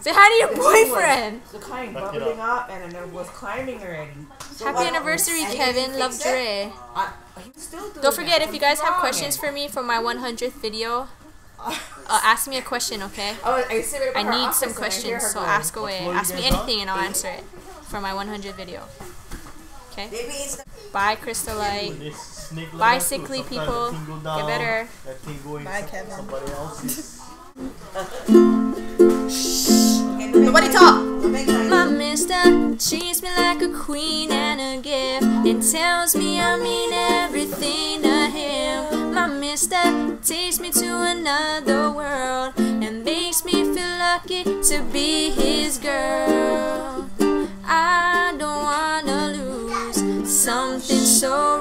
Say hi to your This was boyfriend. The kind bubbling up and then it was climbing already. So Happy like, anniversary, Kevin. Love fix. Dre. I, still Don't forget, that. if you guys have questions for me for my 100th video, uh, ask me a question, okay? Oh, I, sit I need some and I hear questions, so going, ask away. Ask me anything and I'll answer it for my 100 video. Okay? Maybe it's Bye, Crystalite. This Bye, sickly people. that thing go Get better. That thing going Bye, Kevin. guy- talk. My mister treats me like a queen and a gift and tells me I mean everything to him. My mister takes me to another world and makes me feel lucky to be his girl. I don't wanna lose something so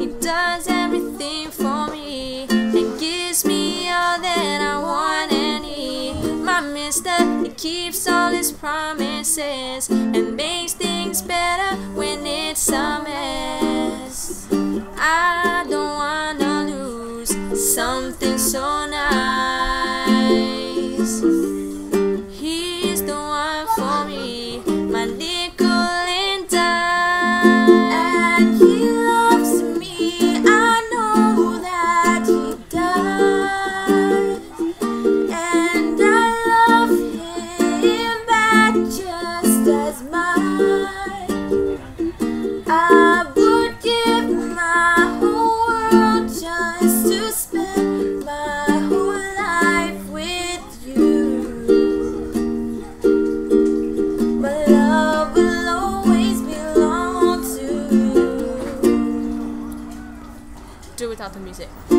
he does everything for me and gives me all that I want and need. My mister, he keeps all his promises and makes things better when it's a mess. I don't wanna lose something so nice. Without the music.